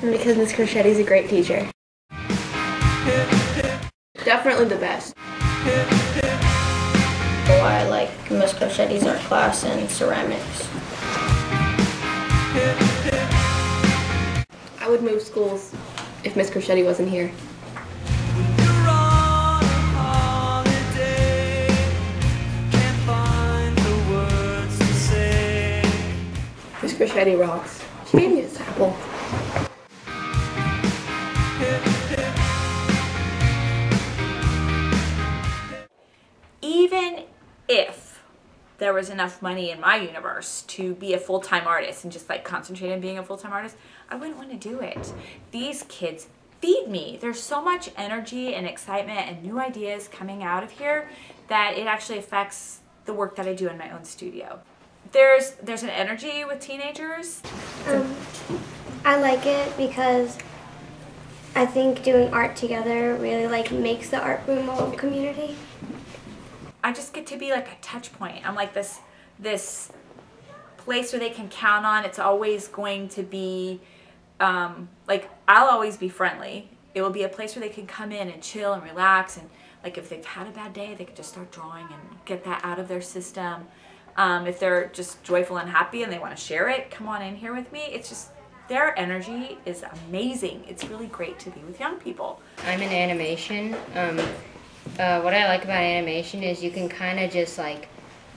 Because Miss Croccetti's a great teacher. Definitely the best. Why I like Miss Croccetti's art class and ceramics. I would move schools if Miss Croccetti wasn't here. Croccetti rocks. She gave me this apple. even if there was enough money in my universe to be a full-time artist and just like concentrate on being a full-time artist, I wouldn't want to do it. These kids feed me. There's so much energy and excitement and new ideas coming out of here that it actually affects the work that I do in my own studio. There's there's an energy with teenagers. Um, I like it because I think doing art together really like makes the art room a little community. I just get to be like a touch point. I'm like this this place where they can count on. It's always going to be um, like I'll always be friendly. It will be a place where they can come in and chill and relax and like if they've had a bad day, they can just start drawing and get that out of their system. Um, if they're just joyful and happy and they want to share it, come on in here with me. It's just their energy is amazing. It's really great to be with young people. I'm in animation. Um, uh, what I like about animation is you can kind of just like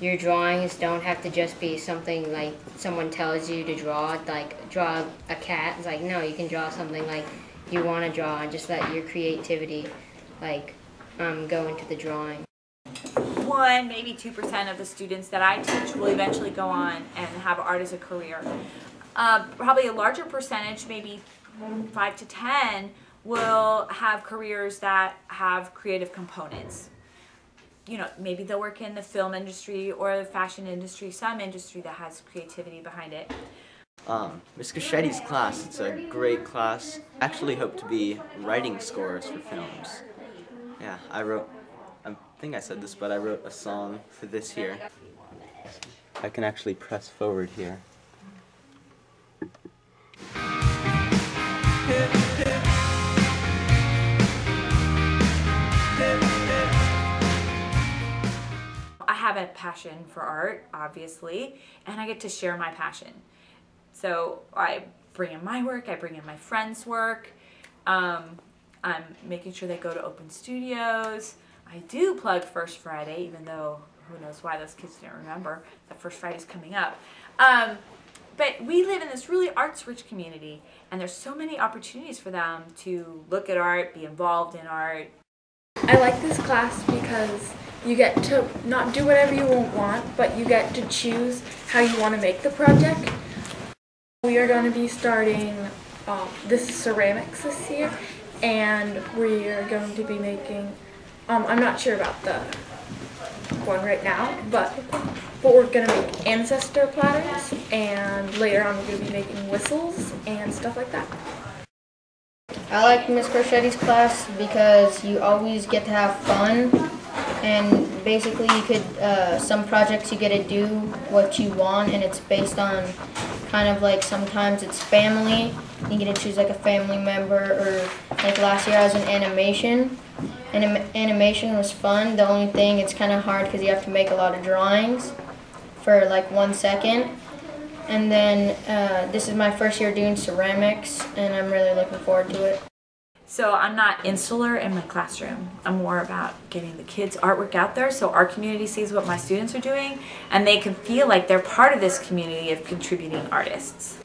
your drawings don't have to just be something like someone tells you to draw like draw a cat it's like no you can draw something like you want to draw and just let your creativity like um, go into the drawing one maybe two percent of the students that i teach will eventually go on and have art as a career uh, probably a larger percentage maybe five to ten will have careers that have creative components you know, maybe they'll work in the film industry or the fashion industry, some industry that has creativity behind it. Um, Ms. Croccetti's class, it's a great class. Actually hope to be writing scores for films. Yeah, I wrote, think I said this, but I wrote a song for this here. I can actually press forward here. I have a passion for art, obviously, and I get to share my passion. So I bring in my work, I bring in my friends' work. Um, I'm making sure they go to open studios. I do plug First Friday, even though who knows why those kids didn't remember that First Friday's coming up. Um, but we live in this really arts-rich community, and there's so many opportunities for them to look at art, be involved in art. I like this class because you get to not do whatever you want, but you get to choose how you want to make the project. We are going to be starting um, this ceramics this year, and we are going to be making, um, I'm not sure about the one right now, but, but we're to make ancestor platters, and later on we're to be making whistles and stuff like that. I like Miss Croccetti's class because you always get to have fun and basically you could uh, some projects you get to do what you want and it's based on kind of like sometimes it's family. You get to choose like a family member or like last year I was in animation. And animation was fun. The only thing it's kind of hard because you have to make a lot of drawings for like one second. And then uh, this is my first year doing ceramics and I'm really looking forward to it so I'm not insular in my classroom. I'm more about getting the kids' artwork out there so our community sees what my students are doing and they can feel like they're part of this community of contributing artists.